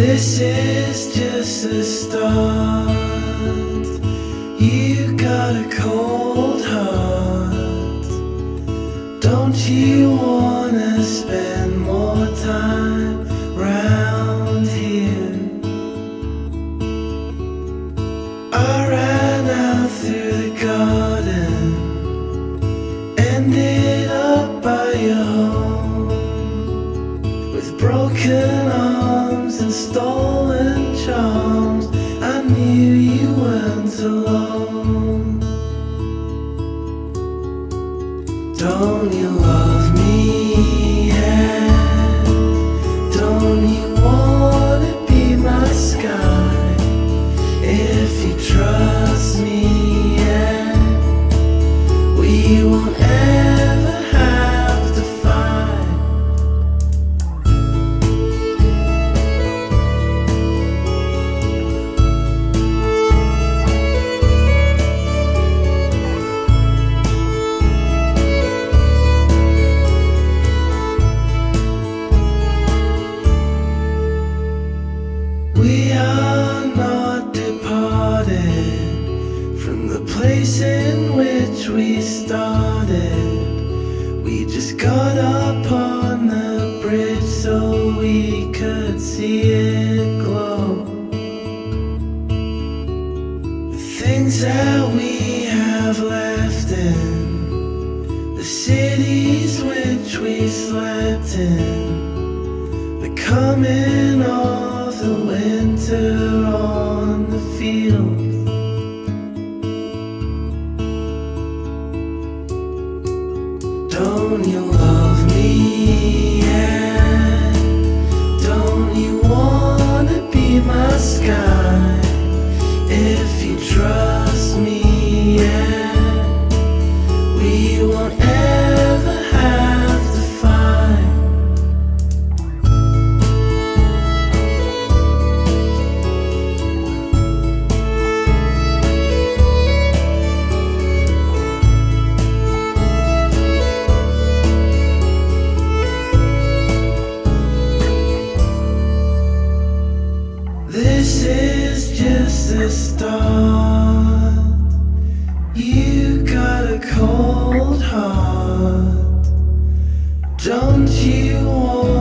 This is just a start. You got a cold heart. Don't you wanna spend more time round here? I ran out through the garden, ended up by your home with broken arms stolen charms. I knew you weren't alone. Don't you love me? Yeah. Don't you place in which we started. We just got up on the bridge so we could see it glow. The things that we have left in, the cities which we slept in. The coming of the winter on the fields. Love This is just a start. You got a cold heart. Don't you time?